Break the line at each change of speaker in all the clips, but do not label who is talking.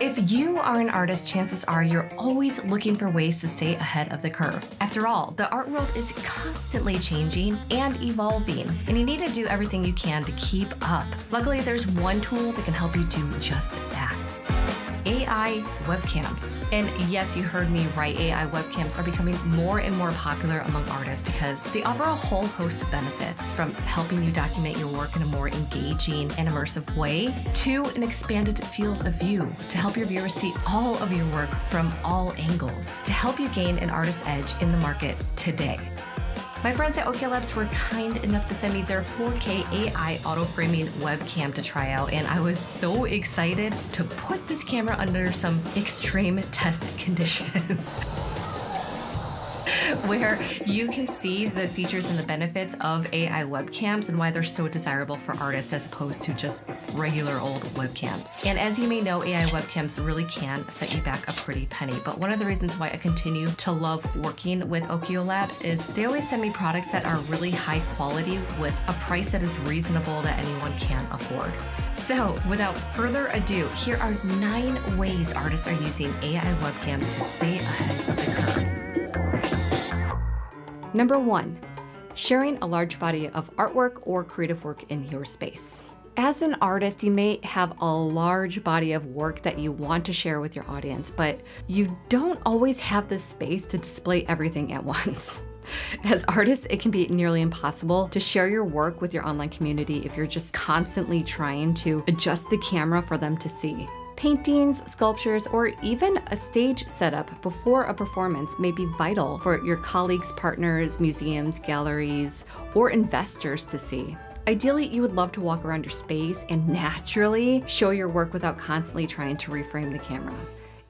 If you are an artist, chances are you're always looking for ways to stay ahead of the curve. After all, the art world is constantly changing and evolving, and you need to do everything you can to keep up. Luckily, there's one tool that can help you do just that. AI webcams. And yes, you heard me right, AI webcams are becoming more and more popular among artists because they offer a whole host of benefits from helping you document your work in a more engaging and immersive way to an expanded field of view to help your viewers see all of your work from all angles to help you gain an artist's edge in the market today. My friends at Okiolabs were kind enough to send me their 4K AI auto framing webcam to try out, and I was so excited to put this camera under some extreme test conditions. where you can see the features and the benefits of AI webcams and why they're so desirable for artists as opposed to just regular old webcams. And as you may know, AI webcams really can set you back a pretty penny. But one of the reasons why I continue to love working with Okio Labs is they always send me products that are really high quality with a price that is reasonable that anyone can afford. So, without further ado, here are nine ways artists are using AI webcams to stay ahead of the curve. Number one, sharing a large body of artwork or creative work in your space. As an artist, you may have a large body of work that you want to share with your audience, but you don't always have the space to display everything at once. As artists, it can be nearly impossible to share your work with your online community if you're just constantly trying to adjust the camera for them to see. Paintings, sculptures, or even a stage setup before a performance may be vital for your colleagues, partners, museums, galleries, or investors to see. Ideally, you would love to walk around your space and naturally show your work without constantly trying to reframe the camera.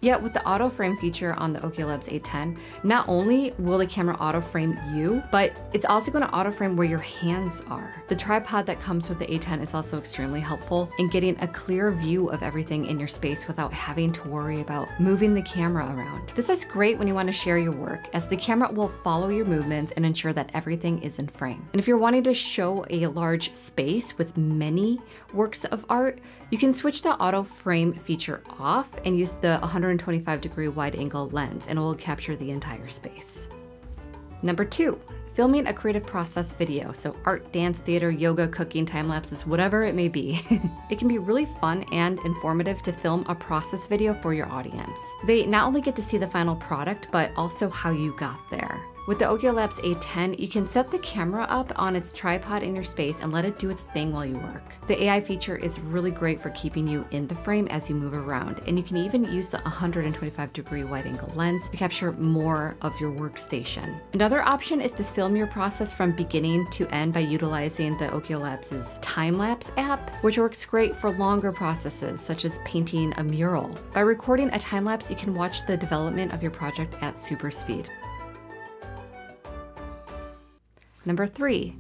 Yet with the auto frame feature on the Okiolabs A10, not only will the camera auto frame you, but it's also going to auto frame where your hands are. The tripod that comes with the A10 is also extremely helpful in getting a clear view of everything in your space without having to worry about moving the camera around. This is great when you want to share your work as the camera will follow your movements and ensure that everything is in frame. And if you're wanting to show a large space with many works of art, you can switch the auto frame feature off and use the 125 degree wide angle lens and it will capture the entire space. Number two, filming a creative process video. So art, dance, theater, yoga, cooking, time lapses, whatever it may be. it can be really fun and informative to film a process video for your audience. They not only get to see the final product, but also how you got there. With the Okiolabs A10, you can set the camera up on its tripod in your space and let it do its thing while you work. The AI feature is really great for keeping you in the frame as you move around, and you can even use the 125 degree wide angle lens to capture more of your workstation. Another option is to film your process from beginning to end by utilizing the Okiolabs' time-lapse app, which works great for longer processes, such as painting a mural. By recording a time-lapse, you can watch the development of your project at super speed. Number three,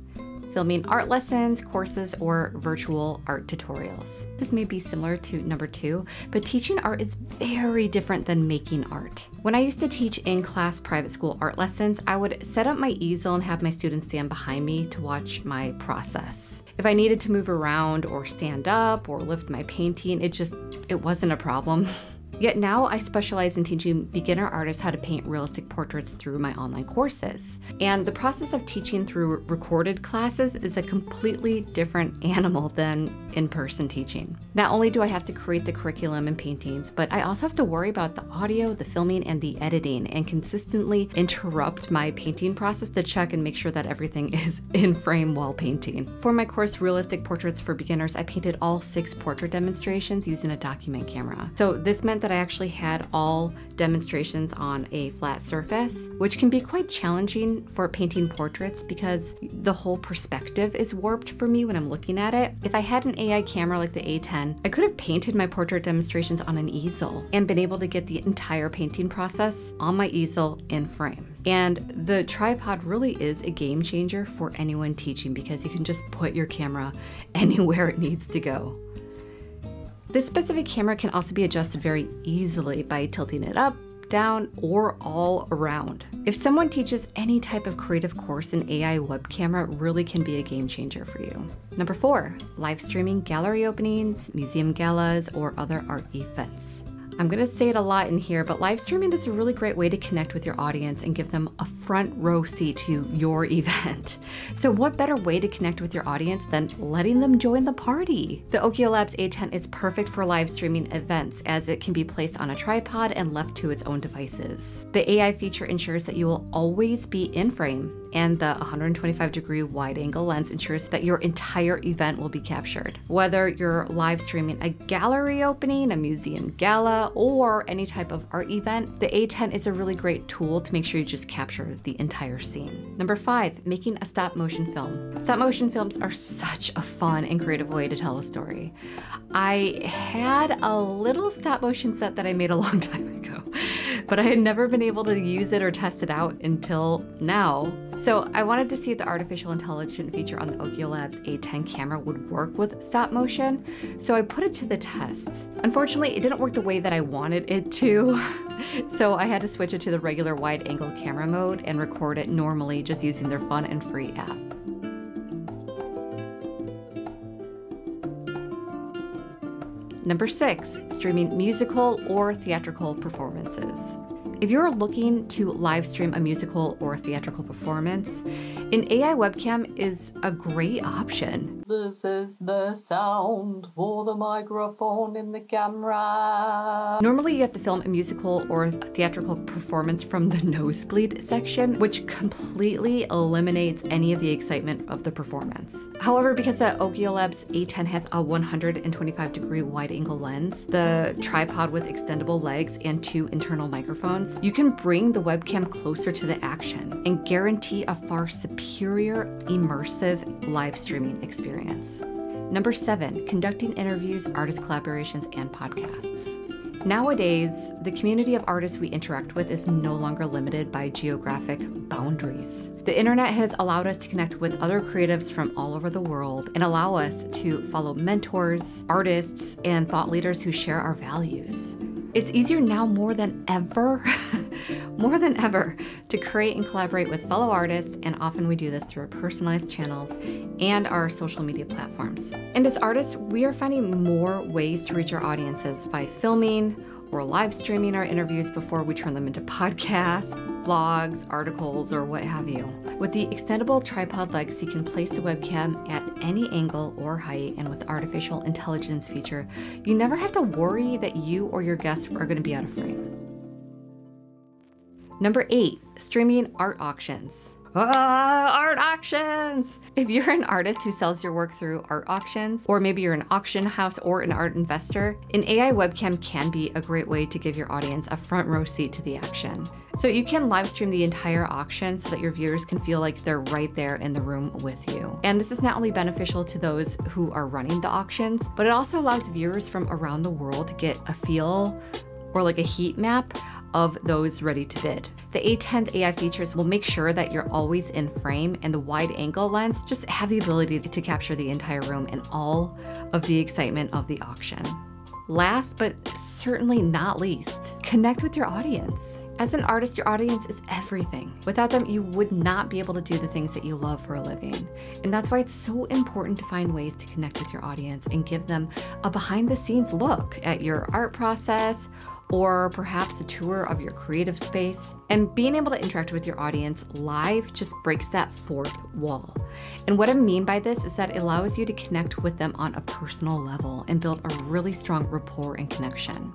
filming art lessons, courses, or virtual art tutorials. This may be similar to number two, but teaching art is very different than making art. When I used to teach in-class private school art lessons, I would set up my easel and have my students stand behind me to watch my process. If I needed to move around or stand up or lift my painting, it just, it wasn't a problem. Yet now I specialize in teaching beginner artists how to paint realistic portraits through my online courses. And the process of teaching through recorded classes is a completely different animal than in-person teaching. Not only do I have to create the curriculum and paintings, but I also have to worry about the audio, the filming, and the editing, and consistently interrupt my painting process to check and make sure that everything is in frame while painting. For my course, Realistic Portraits for Beginners, I painted all six portrait demonstrations using a document camera. So this meant that that I actually had all demonstrations on a flat surface, which can be quite challenging for painting portraits because the whole perspective is warped for me when I'm looking at it. If I had an AI camera like the A10, I could have painted my portrait demonstrations on an easel and been able to get the entire painting process on my easel in frame. And the tripod really is a game changer for anyone teaching because you can just put your camera anywhere it needs to go. This specific camera can also be adjusted very easily by tilting it up, down, or all around. If someone teaches any type of creative course, an AI web camera really can be a game changer for you. Number four, live streaming gallery openings, museum galas, or other art events. I'm going to say it a lot in here, but live streaming is a really great way to connect with your audience and give them a front row seat to your event. So, what better way to connect with your audience than letting them join the party? The Okio Labs A10 is perfect for live streaming events as it can be placed on a tripod and left to its own devices. The AI feature ensures that you will always be in frame and the 125 degree wide angle lens ensures that your entire event will be captured. Whether you're live streaming a gallery opening, a museum gala, or any type of art event, the A10 is a really great tool to make sure you just capture the entire scene. Number five, making a stop motion film. Stop motion films are such a fun and creative way to tell a story. I had a little stop motion set that I made a long time ago but I had never been able to use it or test it out until now. So I wanted to see if the artificial intelligence feature on the Okio Labs A10 camera would work with stop motion, so I put it to the test. Unfortunately, it didn't work the way that I wanted it to, so I had to switch it to the regular wide angle camera mode and record it normally just using their fun and free app. Number six, streaming musical or theatrical performances. If you're looking to live stream a musical or theatrical performance, an AI webcam is a great option.
This is the sound for the microphone in the camera.
Normally, you have to film a musical or theatrical performance from the nosebleed section, which completely eliminates any of the excitement of the performance. However, because the Okio Labs A10 has a 125 degree wide angle lens, the tripod with extendable legs, and two internal microphones, you can bring the webcam closer to the action and guarantee a far superior immersive live streaming experience. Number seven, conducting interviews, artist collaborations, and podcasts. Nowadays, the community of artists we interact with is no longer limited by geographic boundaries. The internet has allowed us to connect with other creatives from all over the world and allow us to follow mentors, artists, and thought leaders who share our values. It's easier now more than ever, more than ever, to create and collaborate with fellow artists, and often we do this through our personalized channels and our social media platforms. And as artists, we are finding more ways to reach our audiences by filming, or live streaming our interviews before we turn them into podcasts, blogs, articles, or what have you. With the extendable tripod legs, you can place the webcam at any angle or height, and with the artificial intelligence feature, you never have to worry that you or your guests are going to be out of frame. Number eight, streaming art auctions. Ah, art auctions! If you're an artist who sells your work through art auctions, or maybe you're an auction house or an art investor, an AI webcam can be a great way to give your audience a front row seat to the action. So you can live stream the entire auction so that your viewers can feel like they're right there in the room with you. And this is not only beneficial to those who are running the auctions, but it also allows viewers from around the world to get a feel or like a heat map of those ready to bid. The A10's AI features will make sure that you're always in frame and the wide angle lens just have the ability to capture the entire room and all of the excitement of the auction. Last but certainly not least, connect with your audience. As an artist, your audience is everything. Without them, you would not be able to do the things that you love for a living. And that's why it's so important to find ways to connect with your audience and give them a behind the scenes look at your art process or perhaps a tour of your creative space. And being able to interact with your audience live just breaks that fourth wall. And what I mean by this is that it allows you to connect with them on a personal level and build a really strong rapport and connection.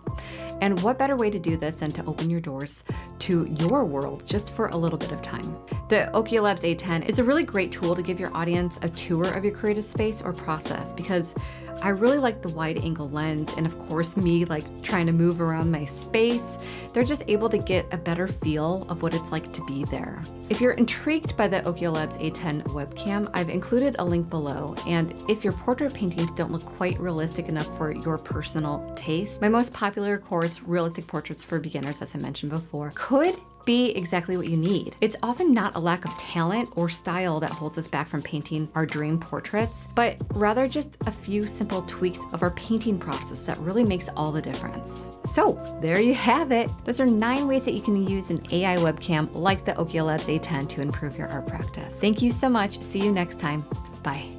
And what better way to do this than to open your doors to your world just for a little bit of time? The Okio Labs A10 is a really great tool to give your audience a tour of your creative space or process because I really like the wide angle lens and of course me like trying to move around my space. They're just able to get a better feel of what it's like to be there. If you're intrigued by the Okio Labs A10 webcam, I've included a link below. And if your portrait paintings don't look quite realistic enough for your personal taste, my most popular course, Realistic Portraits for Beginners, as I mentioned before, could be exactly what you need. It's often not a lack of talent or style that holds us back from painting our dream portraits, but rather just a few simple tweaks of our painting process that really makes all the difference. So there you have it. Those are nine ways that you can use an AI webcam like the Okio Labs A10 to improve your art practice. Thank you so much. See you next time. Bye.